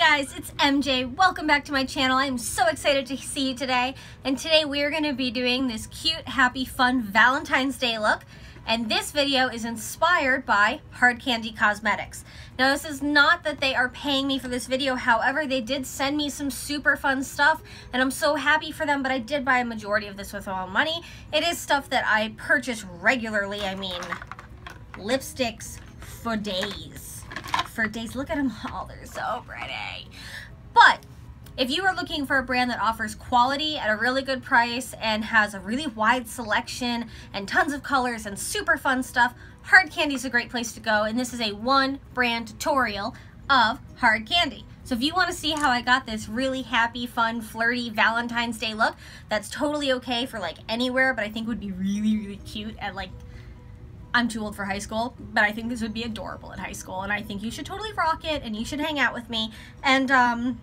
guys, it's MJ. Welcome back to my channel. I'm so excited to see you today. And today we're going to be doing this cute, happy, fun Valentine's Day look. And this video is inspired by Hard Candy Cosmetics. Now this is not that they are paying me for this video, however they did send me some super fun stuff and I'm so happy for them, but I did buy a majority of this with my own money. It is stuff that I purchase regularly, I mean lipsticks for days for days. Look at them all. They're so pretty. But if you are looking for a brand that offers quality at a really good price and has a really wide selection and tons of colors and super fun stuff, Hard Candy is a great place to go. And this is a one brand tutorial of Hard Candy. So if you want to see how I got this really happy, fun, flirty Valentine's Day look, that's totally okay for like anywhere, but I think would be really, really cute at like I'm too old for high school, but I think this would be adorable in high school, and I think you should totally rock it, and you should hang out with me, and um,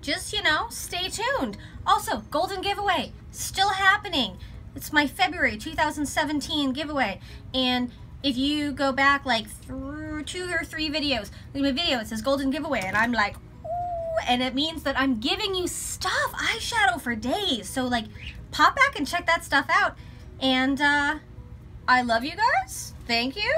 just, you know, stay tuned. Also, golden giveaway, still happening. It's my February 2017 giveaway, and if you go back like through two or three videos, in my video it says golden giveaway, and I'm like, and it means that I'm giving you stuff, eyeshadow for days, so like, pop back and check that stuff out, and uh, I love you guys. Thank you.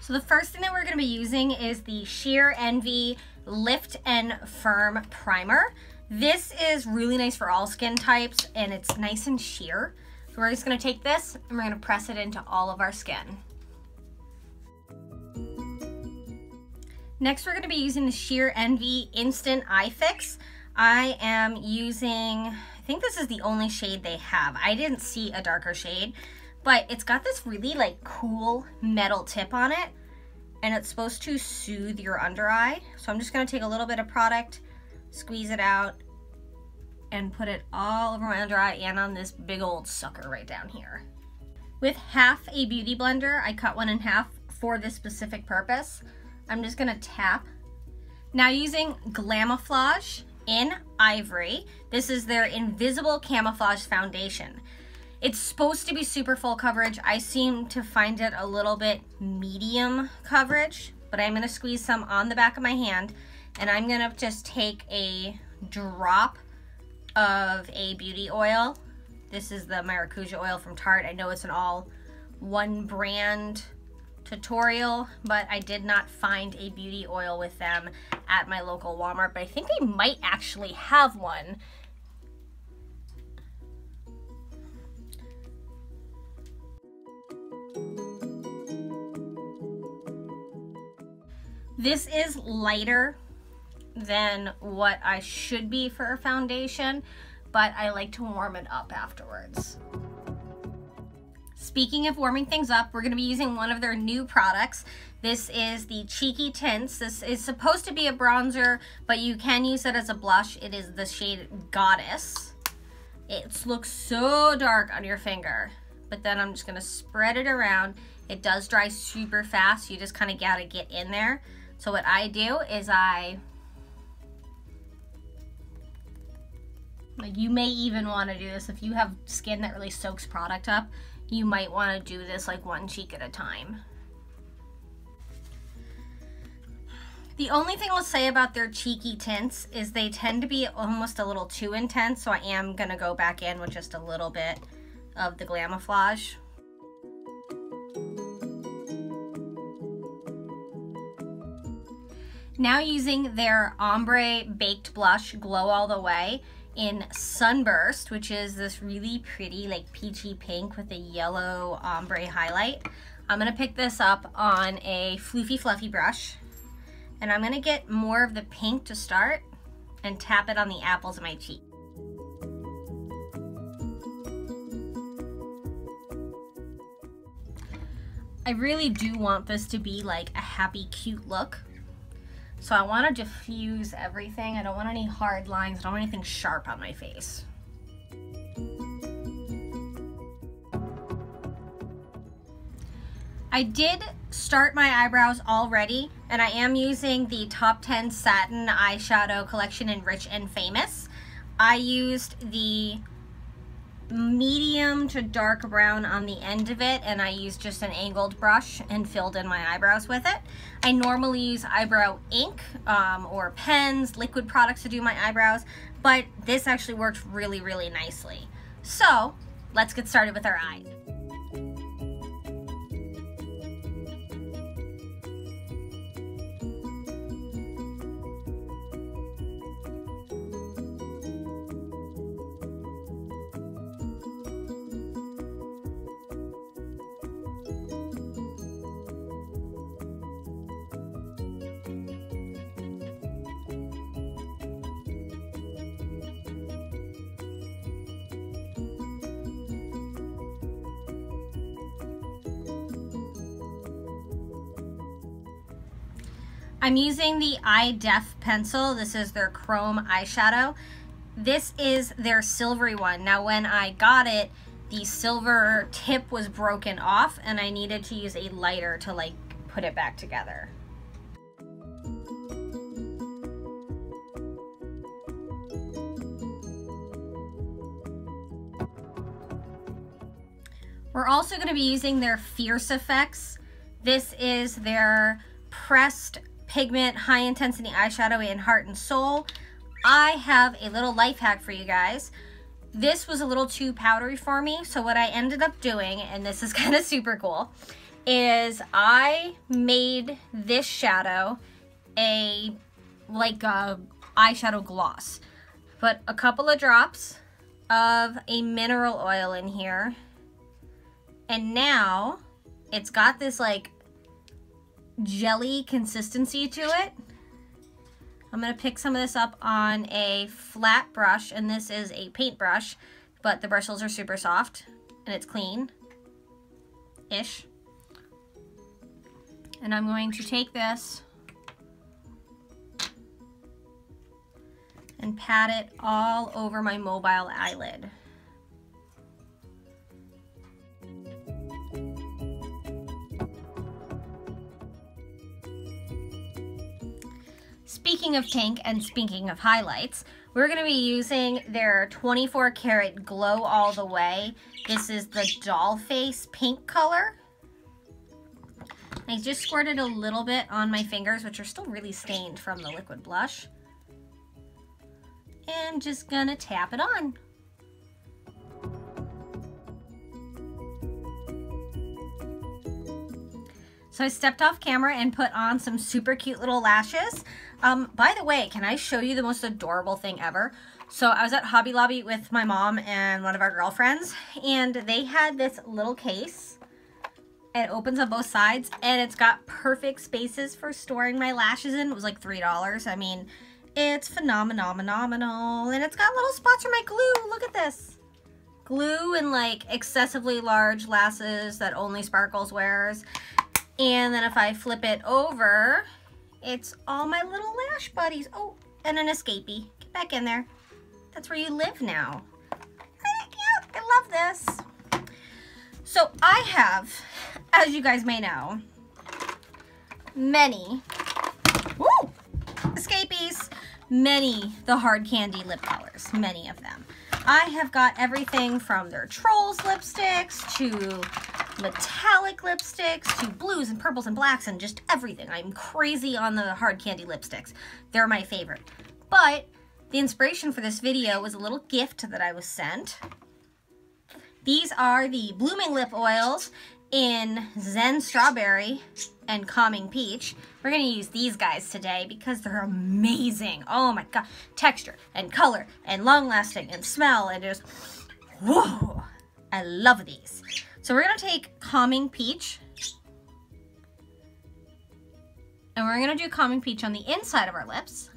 So the first thing that we're going to be using is the Sheer Envy Lift and Firm Primer. This is really nice for all skin types and it's nice and sheer. So we're just going to take this and we're going to press it into all of our skin. Next, we're going to be using the Sheer Envy Instant Eye Fix. I am using I think this is the only shade they have. I didn't see a darker shade, but it's got this really like cool metal tip on it and it's supposed to soothe your under eye. So I'm just gonna take a little bit of product, squeeze it out, and put it all over my under eye and on this big old sucker right down here. With half a beauty blender, I cut one in half for this specific purpose. I'm just gonna tap. Now using Glamouflage, in Ivory. This is their Invisible Camouflage Foundation. It's supposed to be super full coverage. I seem to find it a little bit medium coverage, but I'm gonna squeeze some on the back of my hand and I'm gonna just take a drop of a beauty oil. This is the Maracuja oil from Tarte. I know it's an all one brand tutorial, but I did not find a beauty oil with them at my local Walmart, but I think they might actually have one. This is lighter than what I should be for a foundation, but I like to warm it up afterwards. Speaking of warming things up, we're going to be using one of their new products. This is the Cheeky Tints. This is supposed to be a bronzer, but you can use it as a blush. It is the shade Goddess. It looks so dark on your finger, but then I'm just going to spread it around. It does dry super fast. You just kind of got to get in there. So what I do is I Like you may even want to do this if you have skin that really soaks product up you might want to do this like one cheek at a time. The only thing I'll say about their cheeky tints is they tend to be almost a little too intense, so I am going to go back in with just a little bit of the Glamouflage. Now using their Ombre Baked Blush Glow All The Way, in Sunburst, which is this really pretty like peachy pink with a yellow ombre highlight. I'm gonna pick this up on a floofy fluffy brush and I'm gonna get more of the pink to start and tap it on the apples of my cheek. I really do want this to be like a happy, cute look. So I want to diffuse everything. I don't want any hard lines. I don't want anything sharp on my face. I did start my eyebrows already, and I am using the Top 10 Satin Eyeshadow Collection in Rich and Famous. I used the medium to dark brown on the end of it and I used just an angled brush and filled in my eyebrows with it. I normally use eyebrow ink um, or pens, liquid products to do my eyebrows, but this actually worked really, really nicely. So let's get started with our eyes. I'm using the Eye Def pencil. This is their chrome eyeshadow. This is their silvery one. Now when I got it, the silver tip was broken off and I needed to use a lighter to like put it back together. We're also going to be using their Fierce Effects. This is their pressed pigment, high intensity eyeshadow in Heart and Soul. I have a little life hack for you guys. This was a little too powdery for me, so what I ended up doing, and this is kind of super cool, is I made this shadow a, like a eyeshadow gloss. Put a couple of drops of a mineral oil in here, and now it's got this like jelly consistency to it. I'm going to pick some of this up on a flat brush, and this is a paint brush, but the bristles are super soft, and it's clean-ish. And I'm going to take this and pat it all over my mobile eyelid. Speaking of pink and speaking of highlights, we're going to be using their 24 karat glow all the way. This is the doll face pink color. I just squirted a little bit on my fingers, which are still really stained from the liquid blush. And just gonna tap it on. So I stepped off camera and put on some super cute little lashes. Um, by the way, can I show you the most adorable thing ever? So I was at Hobby Lobby with my mom and one of our girlfriends, and they had this little case. It opens on both sides, and it's got perfect spaces for storing my lashes in. It was like $3. I mean, it's phenomenal, phenomenal. And it's got little spots for my glue. Look at this. Glue and like excessively large lashes that only Sparkles wears. And then if I flip it over, it's all my little lash buddies. Oh, and an escapee. Get back in there. That's where you live now. I love this. So I have, as you guys may know, many woo, escapees, many the hard candy lip colors, many of them. I have got everything from their Trolls lipsticks to metallic lipsticks to blues and purples and blacks and just everything. I'm crazy on the hard candy lipsticks. They're my favorite. But the inspiration for this video was a little gift that I was sent. These are the Blooming Lip Oils in Zen Strawberry and Calming Peach. We're to use these guys today because they're amazing. Oh my god. Texture and color and long lasting and smell and just, whoa. I love these. So we're to take Calming Peach. And we're to do Calming Peach on the inside of our lips.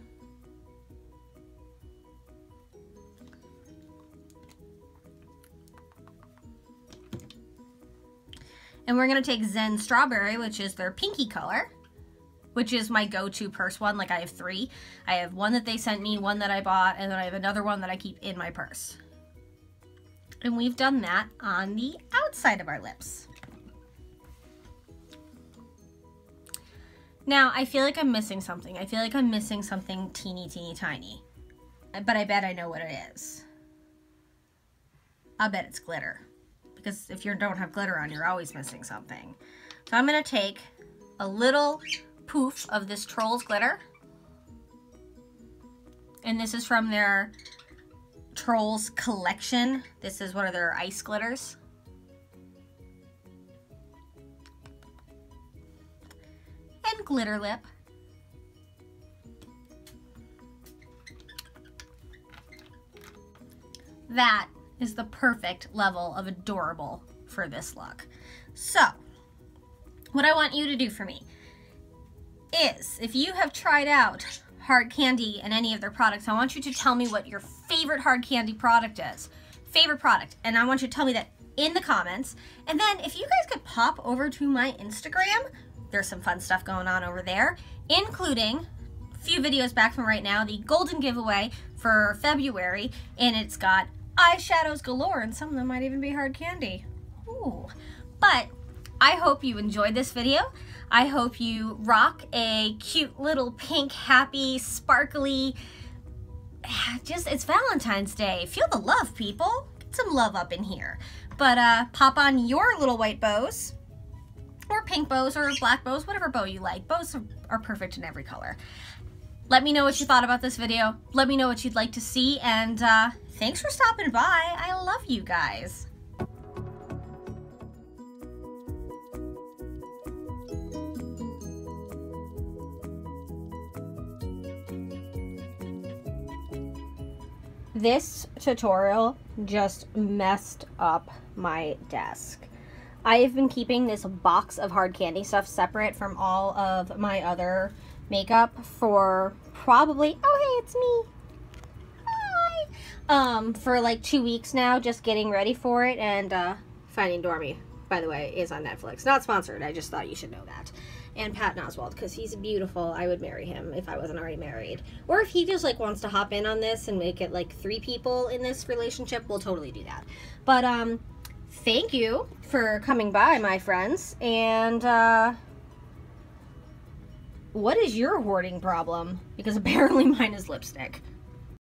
And we're to take Zen Strawberry, which is their pinky color, which is my go-to purse one. Like I have three. I have one that they sent me, one that I bought, and then I have another one that I keep in my purse. And we've done that on the outside of our lips. Now, I feel like I'm missing something. I feel like I'm missing something teeny, teeny, tiny. Uh, but I bet I know what it is. I'll bet it's glitter. Because if you don't have glitter on, you're always missing something. So I'm going to take a little poof of this Trolls glitter. And this is from their Trolls collection. This is one of their ice glitters. And glitter lip. That is the perfect level of adorable for this look. So, what I want you to do for me is, if you have tried out hard candy and any of their products, I want you to tell me what your favorite hard candy product is. Favorite product. And I want you to tell me that in the comments. And then if you guys could pop over to my Instagram, there's some fun stuff going on over there, including a few videos back from right now, the golden giveaway for February, and it's got eyeshadows galore, and some of them might even be hard candy. Ooh. But I hope you enjoyed this video. I hope you rock a cute little pink, happy, sparkly, just, it's Valentine's Day. Feel the love, people. Get some love up in here. But uh, pop on your little white bows, or pink bows, or black bows, whatever bow you like. Bows are perfect in every color. Let me know what you thought about this video. Let me know what you'd like to see, and uh, thanks for stopping by. I love you guys. This tutorial just messed up my desk. I have been keeping this box of hard candy stuff separate from all of my other makeup for probably, oh hey, it's me. Hi. Um, for like two weeks now, just getting ready for it. And uh, Finding Dory, by the way, is on Netflix. Not sponsored, I just thought you should know that. And Patton Oswalt, because he's beautiful. I would marry him if I wasn't already married. Or if he just like wants to hop in on this and make it like three people in this relationship, we'll totally do that. But um, thank you for coming by, my friends. And uh, what is your hoarding problem? Because apparently mine is lipstick.